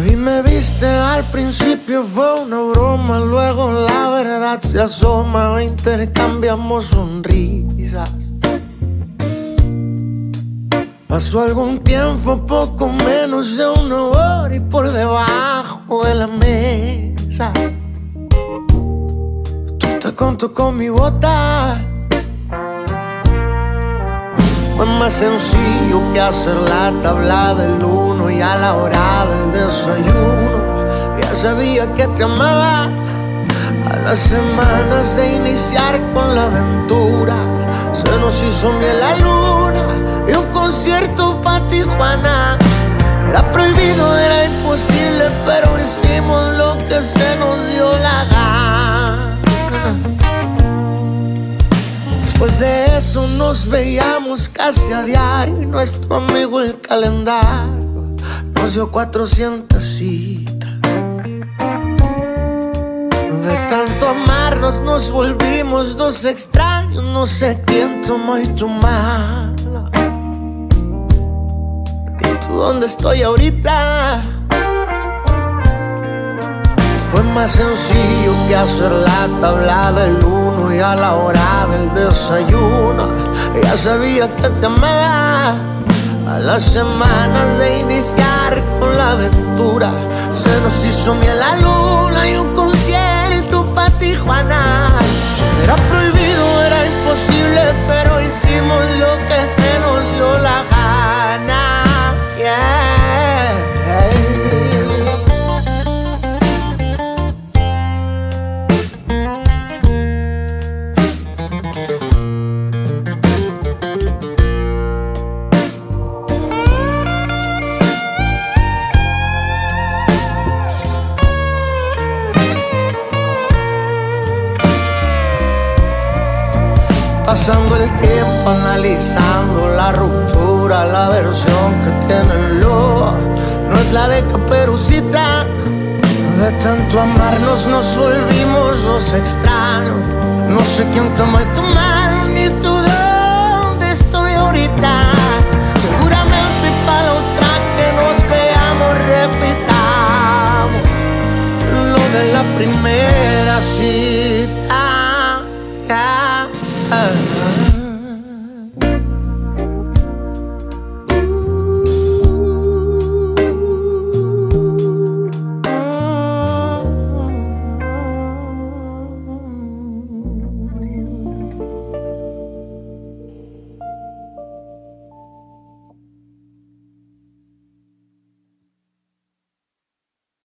dijiste al principio fue una broma, luego la verdad se asoma, intercambiamos sonrisas. Pasó algún tiempo, poco menos de una hora y por debajo de la mesa. Tú te conto con mi bota. Más sencillo que hacer la tabla del uno y a la hora del desayuno. Ya sabía que te amaba. A las semanas de iniciar con la aventura, se nos hizo miel la luna y un concierto pa' Tijuana. Era prohibido, era imposible, pero hicimos lo que se Después de eso nos veíamos casi a diario y nuestro amigo el calendario nos dio 400 citas. De tanto amarnos nos volvimos dos extraños, no sé quién tomó y tu mala. ¿Y tú dónde estoy ahorita? Fue más sencillo que hacer la tabla del y a la hora del desayuno. Ya sabía que te amaba. A las semanas de iniciar con la aventura, se nos hizo miel la luna y un concierto pasando el tiempo analizando la ruptura, la versión que tiene Lua no es la de Caperucita. De tanto amarnos nos volvimos los extraños. No sé quién tomó tu mano ni tú dónde estoy ahorita. Seguramente para otra que nos veamos repitamos lo de la primera cita.